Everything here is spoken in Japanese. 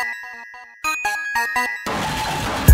あっ!